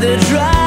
the drive.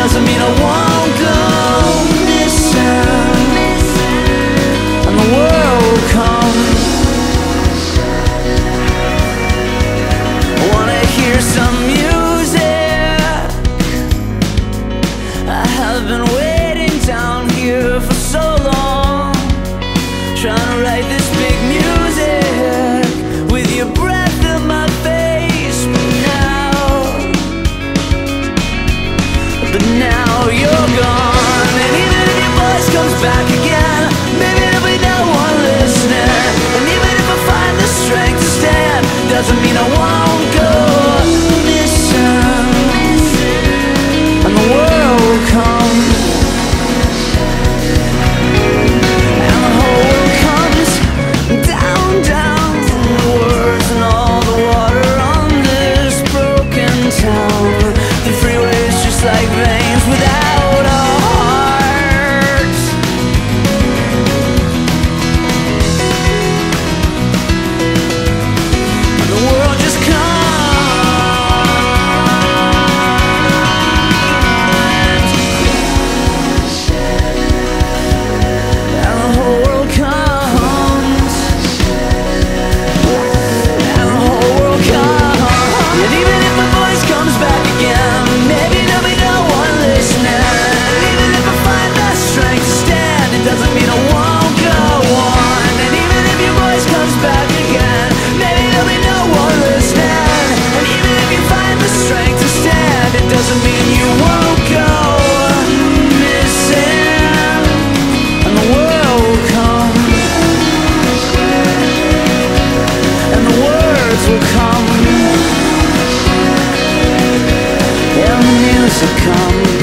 doesn't mean I won't go missing. And the world will come I wanna hear some music? I have been waiting down here doesn't mean I want succumb